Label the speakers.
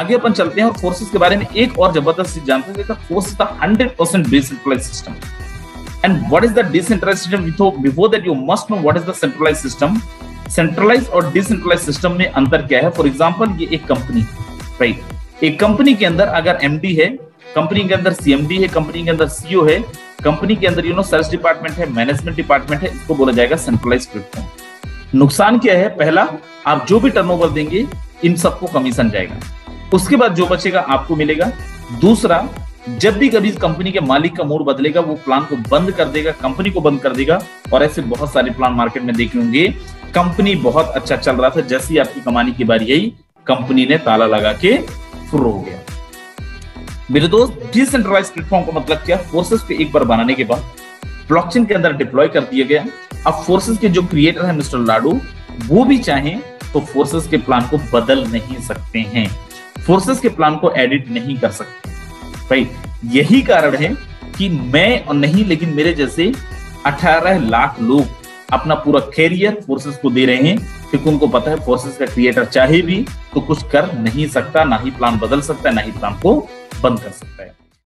Speaker 1: आगे अपन चलते हैं और फोर्सेस के बारे में एक और ज़बरदस्त चीज़ जानते हैं force is the hundred percent decentralise system and what is the decentralise system before that you must know what is the centralise system centralise और डिसेंट्रलाइज सिस्टम में अंतर क्या है? फॉर एग्ज़ाम्पल ये एक कंपनी राइट एक कंपनी के अंदर अगर एमडी है कंपनी के अंदर सीएमडी है कंपनी के अंदर सीईओ है कंपनी के अंदर यू नो सर्च डिपार्टमेंट है मैनेजमेंट डिपार्टमेंट है, इसको बोला जाएगा सेंट्रलाइज प्लेटफॉर्म नुकसान क्या है? पहला, आप जो भी टर्नओवर देंगे, इन सबको कमीशन जाएगा. उसके बाद जो बचेगा आपको मिलेगा। दूसरा, जब भी कभी कंपनी के मालिक का मूड बदलेगा, वो प्लान को बंद कर देगा कंपनी को बंद कर देगा और ऐसे बहुत सारे प्लान मार्केट में देखे होंगे। कंपनी बहुत अच्छा चल रहा था, जैसी आपकी कमाने की बारी आई कंपनी ने ताला लगा के फुर हो गया। मेरे दोस्त डिसेंट्रलाइज प्लेटफॉर्म का मतलब क्या? फोर्सेस को एक बार बनाने के बाद ब्लॉकचेन के अंदर डिप्लॉय कर दिया गया। अब फोर्सेस के जो क्रिएटर है, मिस्टर लाडू, वो भी चाहें तो फोर्सेस के प्लान को बदल नहीं सकते हैं। फोर्सेस के प्लान को एडिट नहीं कर सकते। राइट यही कारण है कि मैं और नहीं, लेकिन मेरे जैसे 18 लाख लोग अपना पूरा कैरियर फोर्सेस को दे रहे हैं, क्योंकि उनको पता है फोर्सेस का क्रिएटर चाहे भी तो कुछ कर नहीं सकता, ना ही प्लान बदल सकता है, ना ही प्लान को बंद कर सकता है।